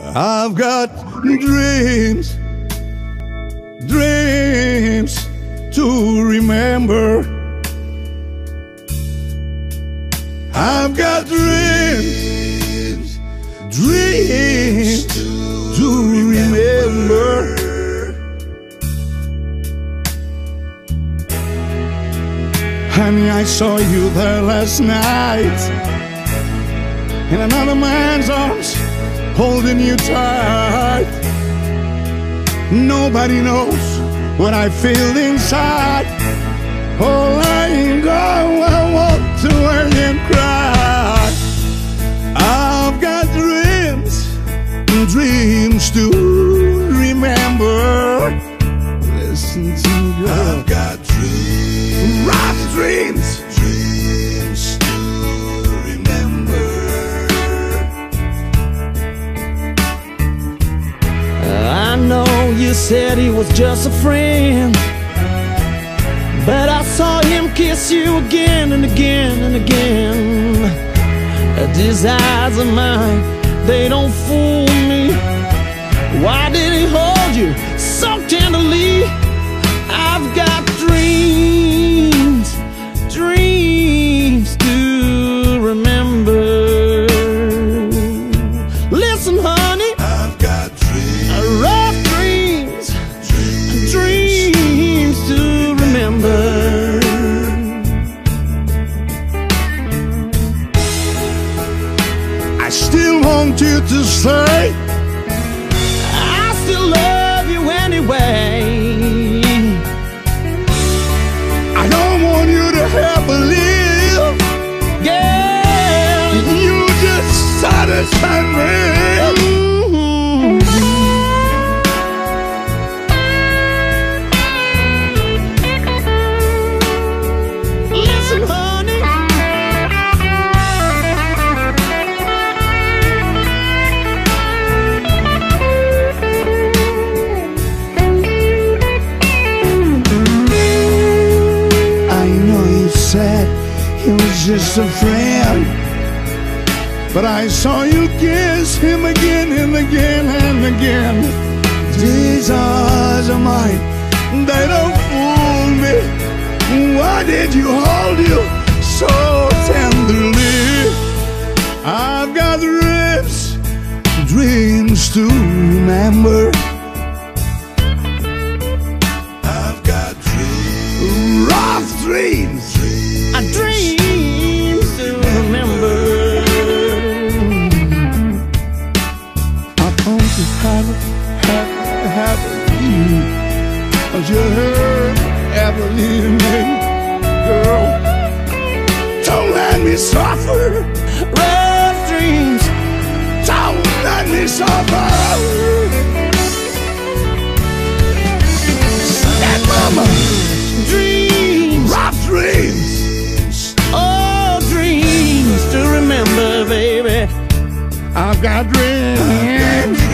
I've got dreams, dreams to remember. I've got dreams, dreams to remember. Honey, I saw you there last night in another man's arms, holding you tight. Nobody knows what I feel inside. Oh, I go, I want to hear him cry. I've got dreams, dreams to remember. Listen to me, said he was just a friend, but I saw him kiss you again and again and again. These eyes of mine, they don't fool me. Why did he hold you so tenderly? Still want you to stay. Just a friend, but I saw you kiss him again and again and again. These eyes of mine, they don't fool me. Why did you hold you so tenderly? I've got dreams, dreams to remember. I've got dreams, Rough dreams. I've got dreams.